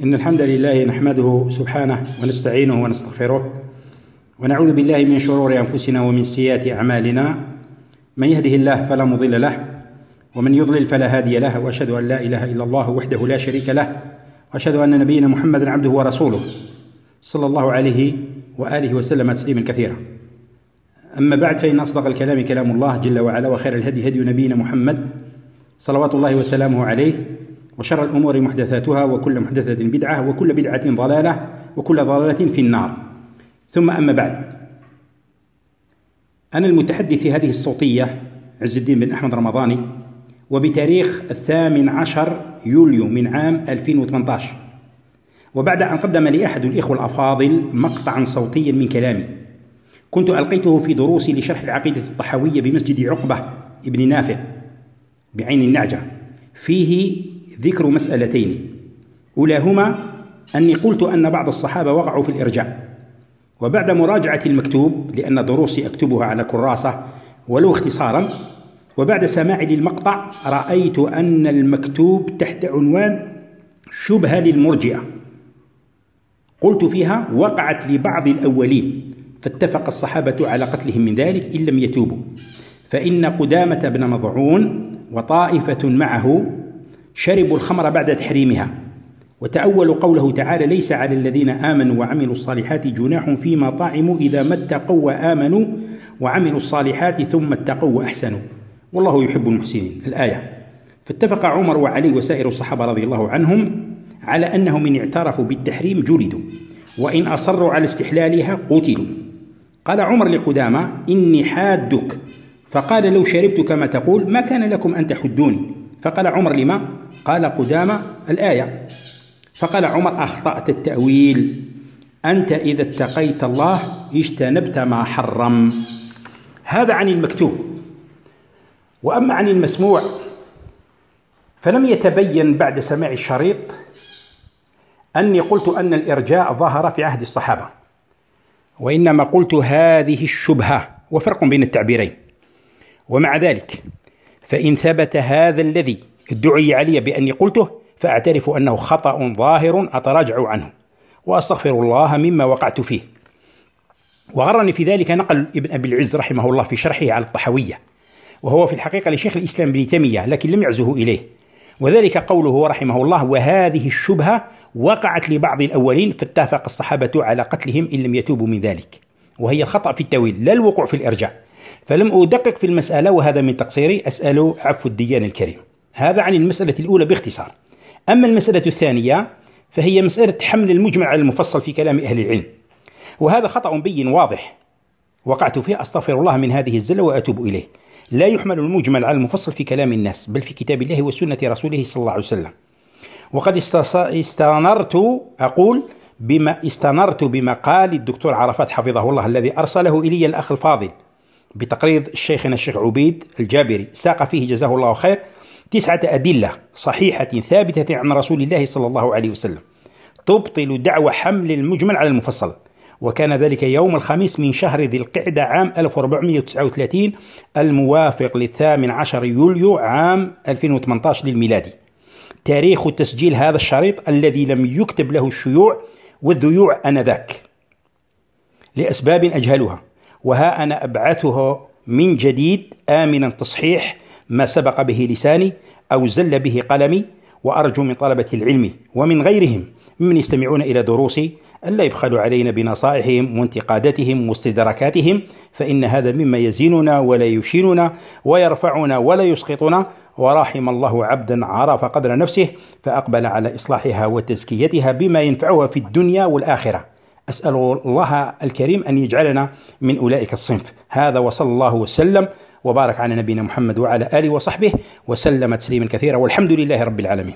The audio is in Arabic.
إن الحمد لله نحمده سبحانه ونستعينه ونستغفره ونعوذ بالله من شرور أنفسنا ومن سيئات أعمالنا. من يهده الله فلا مضل له ومن يضلل فلا هادي له وأشهد أن لا إله إلا الله وحده لا شريك له وأشهد أن نبينا محمدا عبده ورسوله صلى الله عليه وآله وسلم تسليما كثيرا. أما بعد فإن أصدق الكلام كلام الله جل وعلا وخير الهدي هدي نبينا محمد صلوات الله وسلامه عليه. وشر الأمور محدثاتها وكل محدثة بدعة وكل بدعة ضلالة وكل ضلالة في النار. ثم أما بعد. أنا المتحدث في هذه الصوتية عز الدين بن أحمد رمضاني وبتاريخ الثامن عشر يوليو من عام 2018 وبعد أن قدم لي أحد الإخوة الأفاضل مقطعا صوتيا من كلامي كنت ألقيته في دروسي لشرح العقيدة الطحوية بمسجد عقبة ابن نافع بعين النعجة. فيه ذكر مسألتين. أولاهما أني قلت أن بعض الصحابة وقعوا في الإرجاء وبعد مراجعة المكتوب لأن دروسي أكتبها على كراسة ولو اختصارا وبعد سماعي للمقطع رأيت أن المكتوب تحت عنوان شبهة للمرجئة. قلت فيها وقعت لبعض الأولين فاتفق الصحابة على قتلهم من ذلك إن لم يتوبوا. فإن قدامة بن مضعون وطائفة معه شربوا الخمر بعد تحريمها. وتأولوا قوله تعالى ليس على الذين آمنوا وعملوا الصالحات جناح فيما طعموا إذا ما اتقوا وآمنوا وعملوا الصالحات ثم اتقوا وأحسنوا. والله يحب المحسنين. الآية فاتفق عمر وعلي وسائر الصحابة رضي الله عنهم على أنهم إن اعترفوا بالتحريم جلدوا وإن أصروا على استحلالها قتلوا. قال عمر لقدامى إني حادك. فقال لو شربت كما تقول ما كان لكم أن تحدوني. فقال عمر لما؟ قال قدامى الآية. فقال عمر أخطأت التأويل. أنت إذا اتقيت الله اجتنبت ما حرم. هذا عن المكتوب. وأما عن المسموع فلم يتبين بعد سماع الشريط أني قلت أن الإرجاء ظهر في عهد الصحابة وإنما قلت هذه الشبهة. وفرق بين التعبيرين. ومع ذلك فإن ثبت هذا الذي ادعي علي بأني قلته فأعترف أنه خطأ ظاهر أتراجع عنه. وأستغفر الله مما وقعت فيه. وغرني في ذلك نقل ابن أبي العز رحمه الله في شرحه على الطحوية. وهو في الحقيقة لشيخ الإسلام ابن تيمية لكن لم يعزه إليه. وذلك قوله رحمه الله وهذه الشبهة وقعت لبعض الأولين فاتفق الصحابة على قتلهم إن لم يتوبوا من ذلك وهي الخطأ في التأويل لا الوقوع في الإرجاء. فلم أدقق في المسألة وهذا من تقصيري. أسأل عفو الديان الكريم. هذا عن المسألة الأولى باختصار. أما المسألة الثانية فهي مسألة حمل المجمل على المفصل في كلام أهل العلم. وهذا خطأ بين واضح وقعت فيه أستغفر الله من هذه الزلة وأتوب إليه. لا يحمل المجمل على المفصل في كلام الناس بل في كتاب الله وسنة رسوله صلى الله عليه وسلم. وقد استنرت أقول بما استنرت بمقال الدكتور عرفات حفظه الله الذي أرسله إلي الأخ الفاضل. بتقريض شيخنا الشيخ عبيد الجابري. ساق فيه جزاه الله خير. تسعة أدلة صحيحة ثابتة عن رسول الله صلى الله عليه وسلم. تبطل دعوى حمل المجمل على المفصل. وكان ذلك يوم الخميس من شهر ذي القعدة عام 1439 الموافق للثامن عشر يوليو عام 2018 للميلادي. تاريخ تسجيل هذا الشريط الذي لم يكتب له الشيوع والذيوع أنذاك لأسباب أجهلها. وها أنا أبعثه من جديد آمنا تصحيح ما سبق به لساني أو زل به قلمي وأرجو من طلبة العلم ومن غيرهم ممن يستمعون إلى دروسي ألا يبخلوا علينا بنصائحهم وانتقاداتهم واستدراكاتهم فإن هذا مما يزيننا ولا يشيننا ويرفعنا ولا يسقطنا ورحم الله عبدا عرف قدر نفسه فأقبل على إصلاحها وتزكيتها بما ينفعها في الدنيا والآخرة. أسأل الله الكريم أن يجعلنا من أولئك الصنف. هذا وصلى الله وسلم وبارك على نبينا محمد وعلى آله وصحبه وسلم تسليما كثيرا والحمد لله رب العالمين.